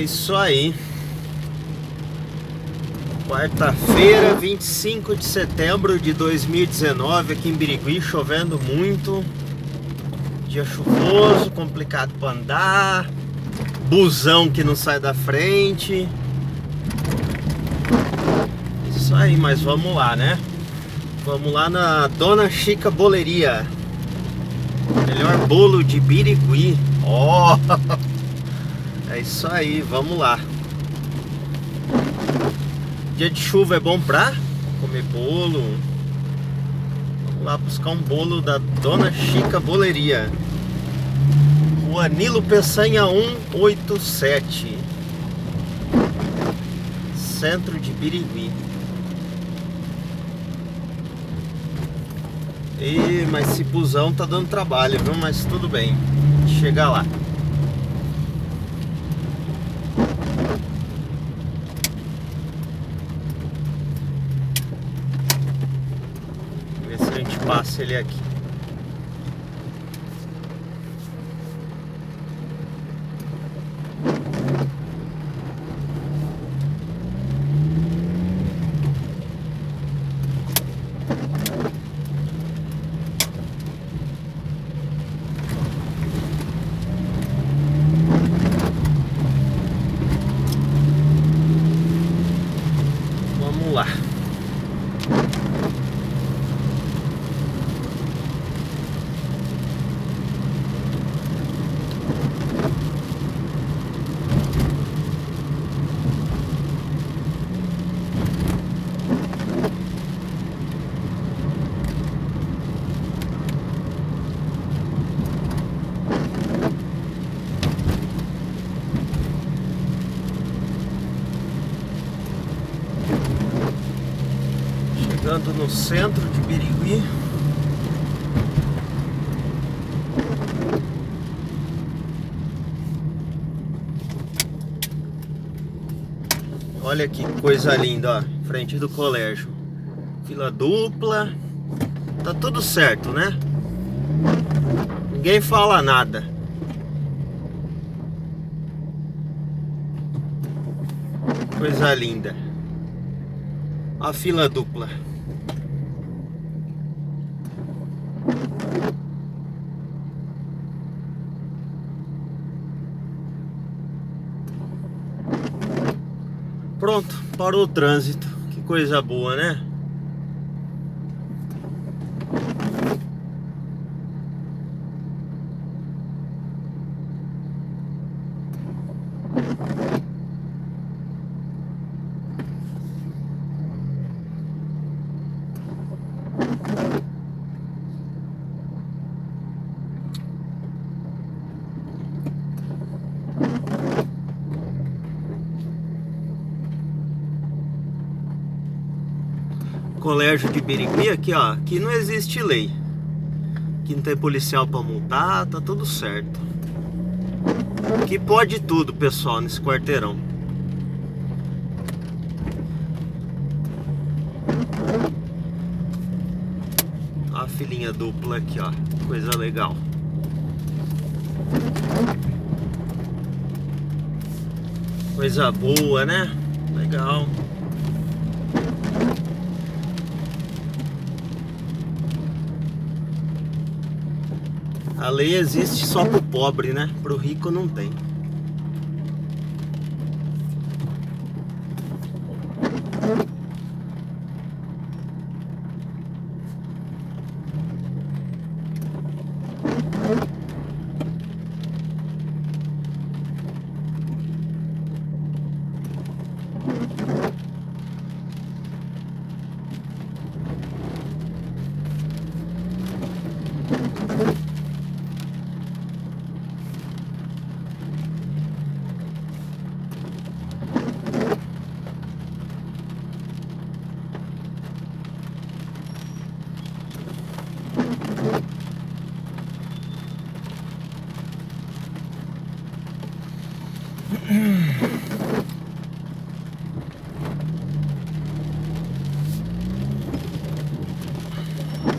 isso aí. Quarta-feira, 25 de setembro de 2019, aqui em Birigui, chovendo muito. Dia chuvoso, complicado para andar. Busão que não sai da frente. Isso aí, mas vamos lá, né? Vamos lá na Dona Chica Boleria. Melhor bolo de Birigui. Ó! Oh! É isso aí, vamos lá. Dia de chuva é bom pra comer bolo. Vamos lá buscar um bolo da Dona Chica Boleria. Rua Nilo Peçanha 187. Centro de Birigui. E, mas esse busão tá dando trabalho, viu? Mas tudo bem. Chegar lá. Passa ele aqui. Chegando no centro de Birigui. Olha que coisa linda, ó, frente do colégio. Fila dupla. Tá tudo certo, né? Ninguém fala nada. Coisa linda. A fila dupla. Pronto, parou o trânsito. Que coisa boa, né? Colégio de Birigui aqui, ó, aqui não existe lei. Aqui não tem policial para multar, tá tudo certo. Aqui pode tudo, pessoal, nesse quarteirão. A filinha dupla aqui, ó, coisa legal. Coisa boa, né? Legal. A lei existe só pro pobre, né? Pro rico não tem.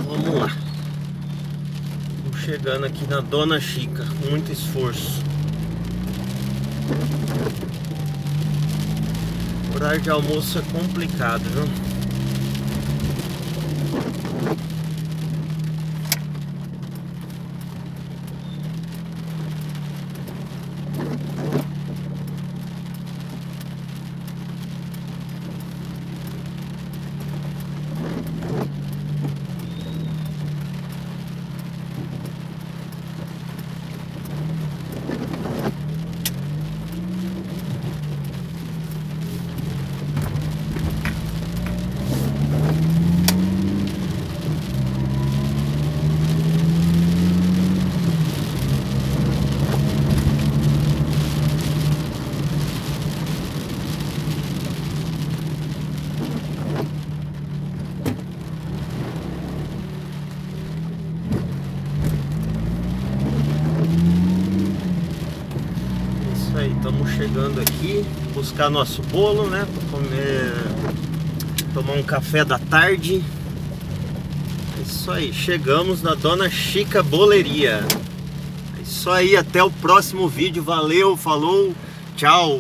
Vamos lá. Estamos chegando aqui na Dona Chica, muito esforço. Horário de almoço é complicado, viu? Isso aí, estamos chegando aqui, buscar nosso bolo, né? Para comer, tomar um café da tarde. Isso aí, chegamos na Dona Chica Boleria. É isso aí, até o próximo vídeo. Valeu, falou, tchau!